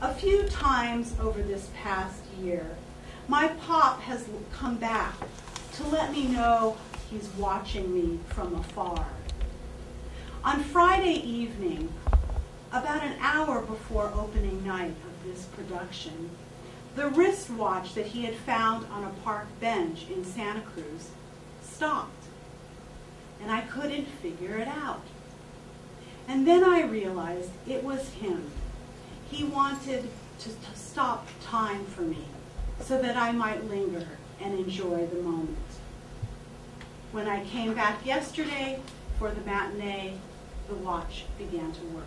A few times over this past year, my pop has come back to let me know he's watching me from afar. On Friday evening, about an hour before opening night of this production, the wristwatch that he had found on a park bench in Santa Cruz stopped, and I couldn't figure it out. And then I realized it was him. He wanted to, to stop time for me so that I might linger and enjoy the moment. When I came back yesterday for the matinee, the watch began to work.